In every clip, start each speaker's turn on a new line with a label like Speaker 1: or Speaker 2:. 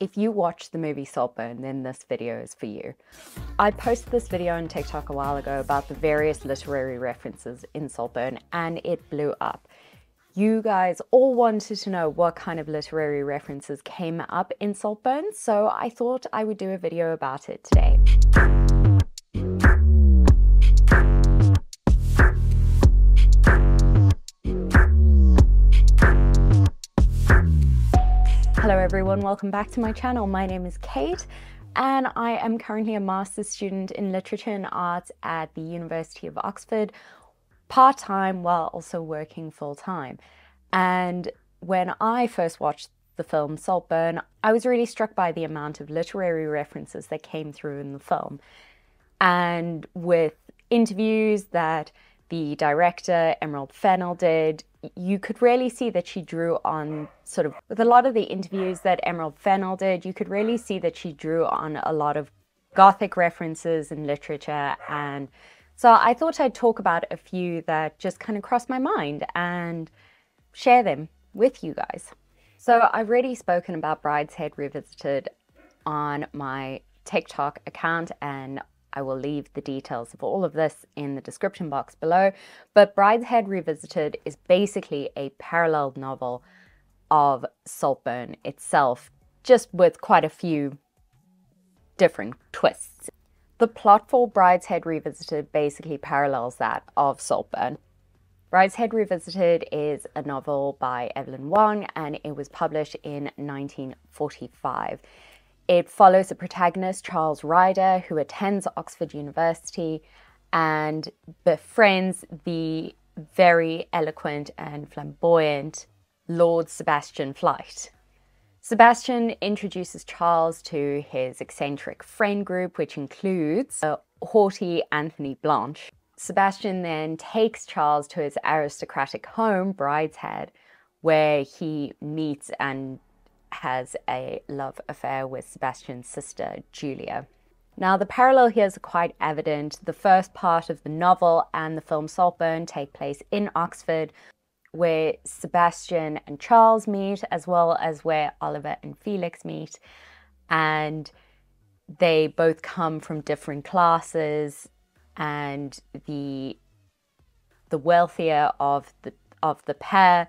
Speaker 1: If you watch the movie Saltburn, then this video is for you. I posted this video on TikTok a while ago about the various literary references in Saltburn and it blew up. You guys all wanted to know what kind of literary references came up in Saltburn, so I thought I would do a video about it today. Hello everyone, welcome back to my channel. My name is Cait and I am currently a master's student in literature and arts at the University of Oxford, part-time while also working full-time. And when I first watched the film Saltburn, I was really struck by the amount of literary references that came through in the film. And with interviews that the director Emerald Fennell did, you could really see that she drew on sort of with a lot of the interviews that Emerald Fennell did, you could really see that she drew on a lot of Gothic references in literature. And so I thought I'd talk about a few that just kind of crossed my mind and share them with you guys. So I've already spoken about Brideshead Revisited on my TikTok account and I will leave the details of all of this in the description box below. But Brideshead Revisited is basically a parallel novel of Saltburn itself, just with quite a few different twists. The plot for Brideshead Revisited basically parallels that of Saltburn. Brideshead Revisited is a novel by Evelyn Waugh and it was published in 1945. It follows the protagonist, Charles Ryder, who attends Oxford University and befriends the very eloquent and flamboyant Lord Sebastian Flyte. Sebastian introduces Charles to his eccentric friend group, which includes a haughty Anthony Blanche. Sebastian then takes Charles to his aristocratic home, Brideshead, where he meets and has a love affair with Sebastian's sister, Julia. Now, the parallel here is quite evident. The first part of the novel and the film Saltburn take place in Oxford, where Sebastian and Charles meet, as well as where Oliver and Felix meet. And they both come from different classes, and the the wealthier of the of the pair,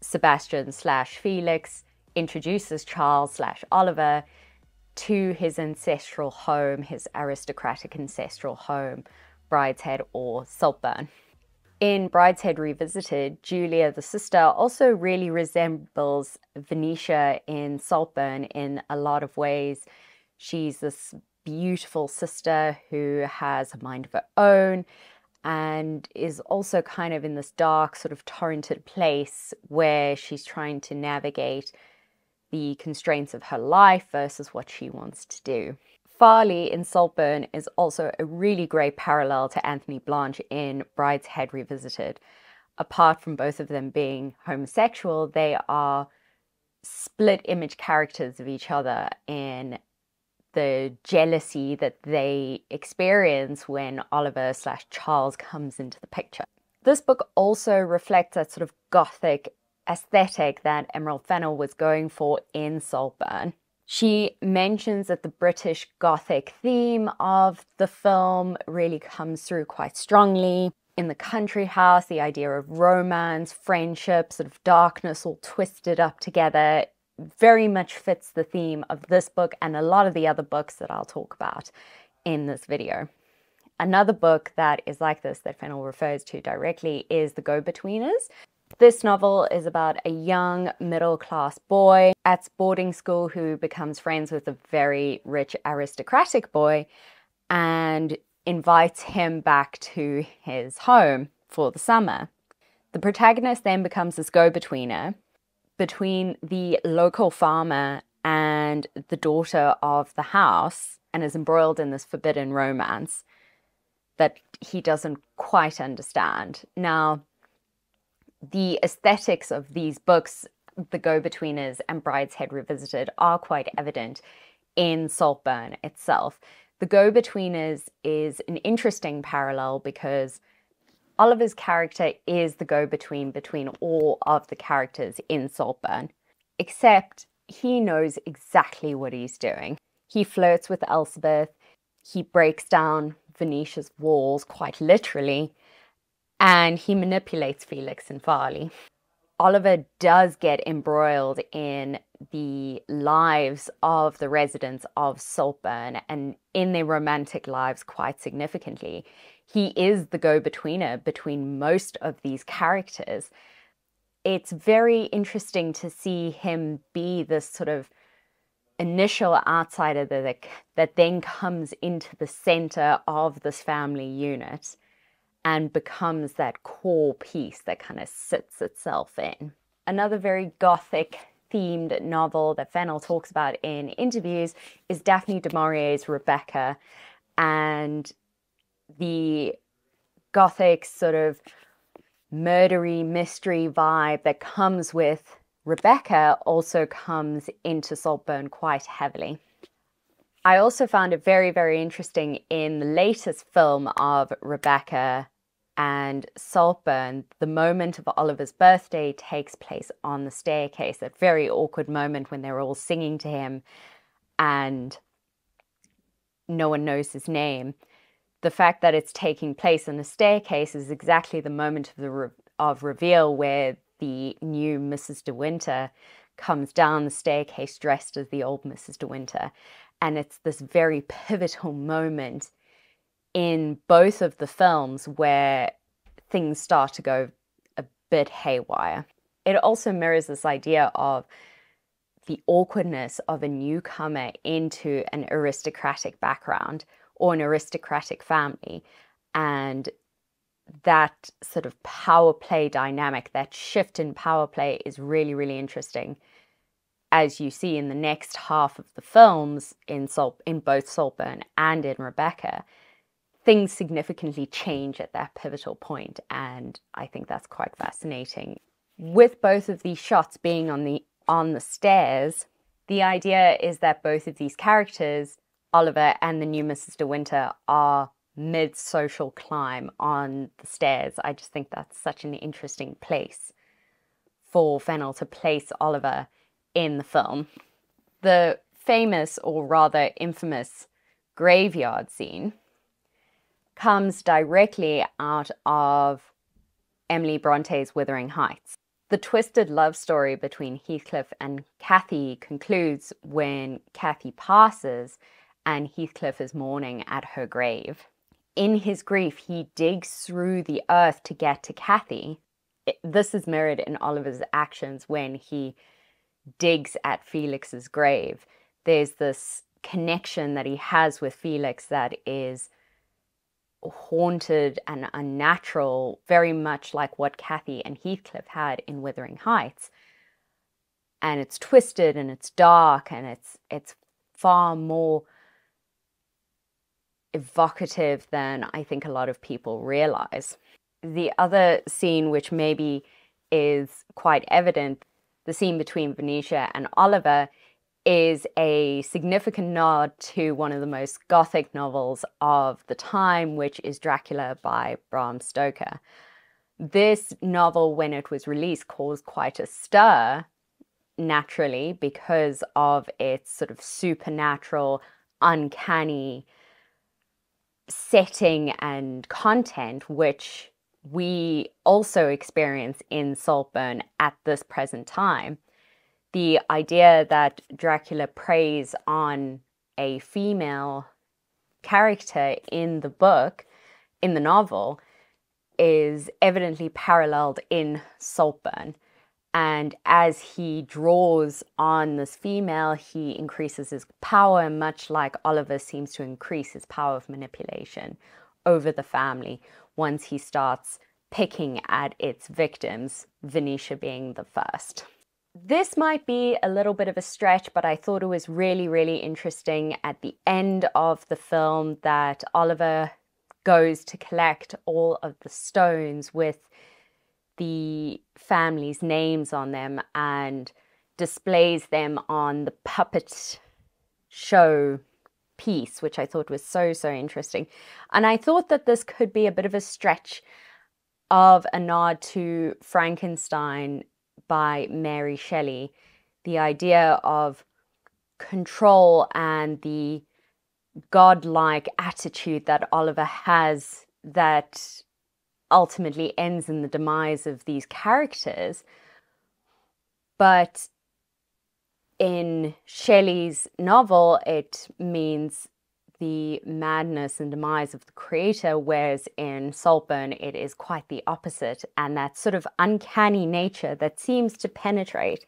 Speaker 1: Sebastian slash Felix, introduces Charles slash Oliver to his ancestral home, his aristocratic ancestral home, Brideshead or Saltburn. In Brideshead Revisited, Julia, the sister, also really resembles Venetia in Saltburn in a lot of ways. She's this beautiful sister who has a mind of her own and is also kind of in this dark, sort of torrented place where she's trying to navigate the constraints of her life versus what she wants to do. Farley in Saltburn is also a really great parallel to Anthony Blanche in Brideshead Revisited. Apart from both of them being homosexual, they are split image characters of each other in the jealousy that they experience when Oliver slash Charles comes into the picture. This book also reflects that sort of gothic aesthetic that Emerald Fennell was going for in Saltburn. She mentions that the British Gothic theme of the film really comes through quite strongly. In the country house, the idea of romance, friendship, sort of darkness all twisted up together very much fits the theme of this book and a lot of the other books that I'll talk about in this video. Another book that is like this that Fennell refers to directly is The Go-Betweeners. This novel is about a young middle class boy at boarding school who becomes friends with a very rich aristocratic boy and invites him back to his home for the summer. The protagonist then becomes this go betweener between the local farmer and the daughter of the house and is embroiled in this forbidden romance that he doesn't quite understand. Now, the aesthetics of these books, The Go-Betweeners and Brideshead Revisited, are quite evident in Saltburn itself. The Go-Betweeners is an interesting parallel because Oliver's character is the go-between between all of the characters in Saltburn, except he knows exactly what he's doing. He flirts with Elizabeth, he breaks down Venetia's walls quite literally, and he manipulates Felix and Farley. Oliver does get embroiled in the lives of the residents of Saltburn and in their romantic lives quite significantly. He is the go betweener between most of these characters. It's very interesting to see him be this sort of initial outsider that, that then comes into the center of this family unit and becomes that core piece that kind of sits itself in. Another very gothic themed novel that Fennell talks about in interviews is Daphne du Maurier's Rebecca and the gothic sort of murdery mystery vibe that comes with Rebecca also comes into Saltburn quite heavily. I also found it very, very interesting in the latest film of Rebecca and Saltburn, the moment of Oliver's birthday takes place on the staircase, that very awkward moment when they're all singing to him and no one knows his name. The fact that it's taking place on the staircase is exactly the moment of the re- of reveal where the new Mrs. De Winter comes down the staircase dressed as the old Mrs. De Winter. And it's this very pivotal moment in both of the films where things start to go a bit haywire. It also mirrors this idea of the awkwardness of a newcomer into an aristocratic background or an aristocratic family and that sort of power play dynamic, that shift in power play is really, really interesting. As you see in the next half of the films in Salt, in both Saltburn and in Rebecca, things significantly change at that pivotal point, and I think that's quite fascinating. With both of these shots being on the on the stairs, the idea is that both of these characters, Oliver and the new Mrs. De Winter, are mid social climb on the stairs. I just think that's such an interesting place for Fennell to place Oliver in the film. The famous, or rather infamous, graveyard scene comes directly out of Emily Bronte's Wuthering Heights. The twisted love story between Heathcliff and Cathy concludes when Cathy passes and Heathcliff is mourning at her grave in his grief, he digs through the earth to get to Cathy. It, this is mirrored in Oliver's actions when he digs at Felix's grave. There's this connection that he has with Felix that is haunted and unnatural, very much like what Cathy and Heathcliff had in Wuthering Heights. And it's twisted and it's dark and it's it's far more evocative than I think a lot of people realize. The other scene, which maybe is quite evident, the scene between Venetia and Oliver, is a significant nod to one of the most gothic novels of the time, which is Dracula by Bram Stoker. This novel, when it was released, caused quite a stir, naturally, because of its sort of supernatural, uncanny setting and content, which we also experience in Saltburn at this present time. The idea that Dracula preys on a female character in the book, in the novel, is evidently paralleled in Saltburn. And as he draws on this female, he increases his power, much like Oliver seems to increase his power of manipulation over the family once he starts picking at its victims, Venetia being the first. This might be a little bit of a stretch, but I thought it was really, really interesting at the end of the film that Oliver goes to collect all of the stones with the family's names on them and displays them on the puppet show piece, which I thought was so, so interesting. And I thought that this could be a bit of a stretch of a nod to Frankenstein by Mary Shelley, the idea of control and the godlike attitude that Oliver has that ultimately ends in the demise of these characters. But in Shelley's novel, it means the madness and demise of the creator, whereas in Saltburn, it is quite the opposite. And that sort of uncanny nature that seems to penetrate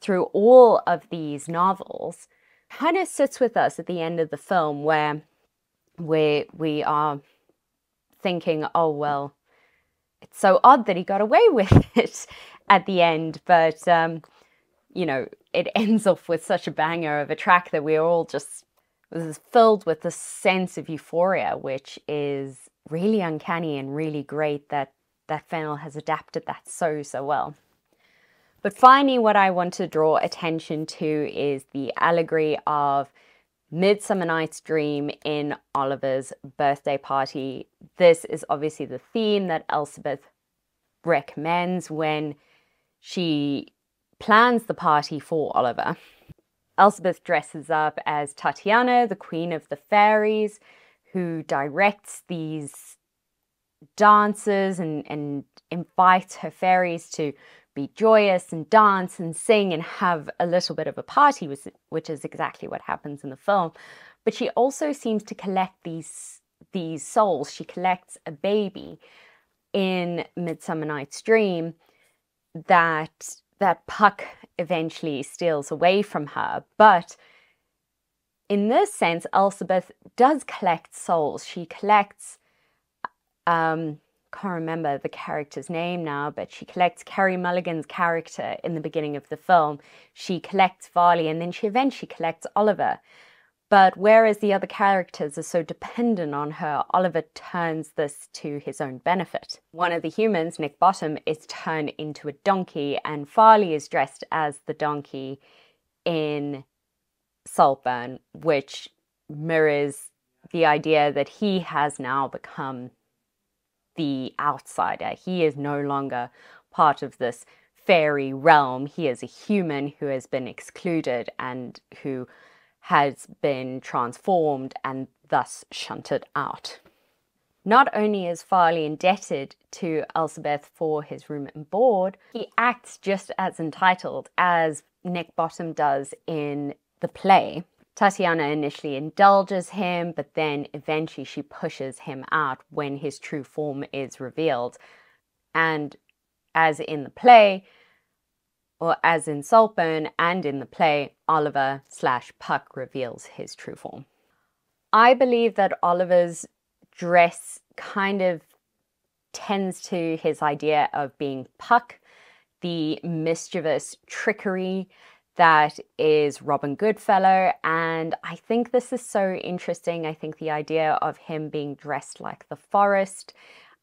Speaker 1: through all of these novels kind of sits with us at the end of the film where we, we are thinking, oh, well, it's so odd that he got away with it at the end. But, um, you know, it ends off with such a banger of a track that we're all just was filled with a sense of euphoria, which is really uncanny and really great that that Fennell has adapted that so, so well. But finally, what I want to draw attention to is the allegory of Midsummer Night's Dream in Oliver's birthday party. This is obviously the theme that Elspeth recommends when she plans the party for Oliver. Elspeth dresses up as Tatiana, the queen of the fairies, who directs these dances and, and invites her fairies to be joyous and dance and sing and have a little bit of a party, which is exactly what happens in the film. But she also seems to collect these these souls. She collects a baby in Midsummer Night's Dream that that Puck eventually steals away from her. But in this sense, Elspeth does collect souls. She collects um, can't remember the character's name now, but she collects Carey Mulligan's character in the beginning of the film. She collects Farley and then she eventually collects Oliver. But whereas the other characters are so dependent on her, Oliver turns this to his own benefit. One of the humans, Nick Bottom, is turned into a donkey, and Farley is dressed as the donkey in Saltburn, which mirrors the idea that he has now become the outsider. He is no longer part of this fairy realm. He is a human who has been excluded and who has been transformed and thus shunted out. Not only is Farley indebted to Elspeth for his room and board, he acts just as entitled as Nick Bottom does in the play. Tatiana initially indulges him, but then eventually she pushes him out when his true form is revealed. And as in the play, or as in Saltburn and in the play, Oliver slash Puck reveals his true form. I believe that Oliver's dress kind of tends to his idea of being Puck, the mischievous trickery that is Robin Goodfellow. And I think this is so interesting. I think the idea of him being dressed like the forest,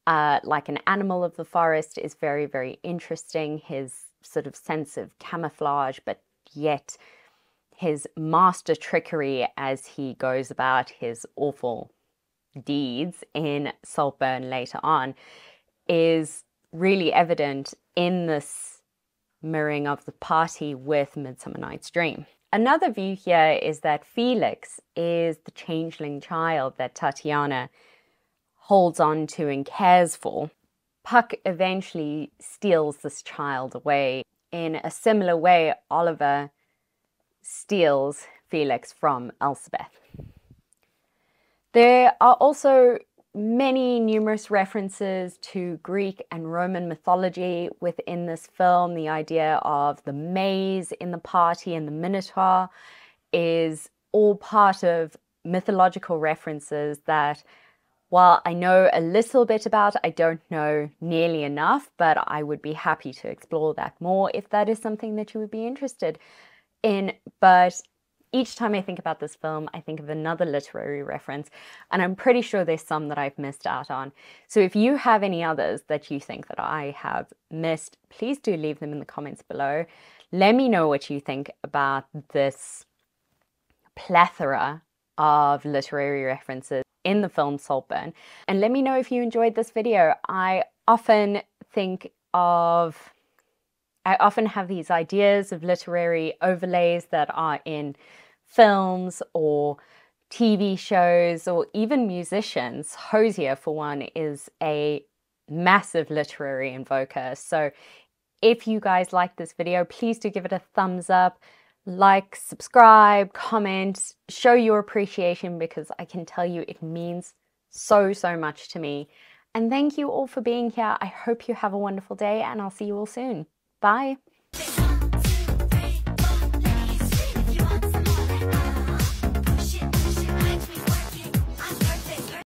Speaker 1: uh, like an animal of the forest, is very, very interesting. His sort of sense of camouflage, but yet his master trickery as he goes about his awful deeds in Saltburn later on is really evident in this mirroring of the party with Midsummer Night's Dream. Another view here is that Felix is the changeling child that Tatiana holds on to and cares for. Puck eventually steals this child away. In a similar way, Oliver steals Felix from Elspeth. There are also many numerous references to Greek and Roman mythology within this film. The idea of the maze in the party and the Minotaur is all part of mythological references that while I know a little bit about, I don't know nearly enough, but I would be happy to explore that more if that is something that you would be interested in. But each time I think about this film, I think of another literary reference, and I'm pretty sure there's some that I've missed out on. So if you have any others that you think that I have missed, please do leave them in the comments below. Let me know what you think about this plethora of literary references in the film Saltburn. And let me know if you enjoyed this video. I often think of I often have these ideas of literary overlays that are in films or TV shows or even musicians. Hozier, for one, is a massive literary invoker. So if you guys like this video, please do give it a thumbs up, like, subscribe, comment, show your appreciation because I can tell you it means so, so much to me. And thank you all for being here. I hope you have a wonderful day and I'll see you all soon. Bye.